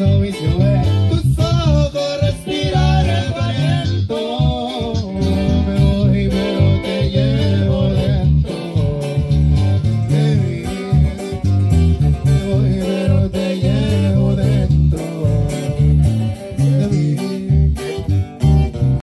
always.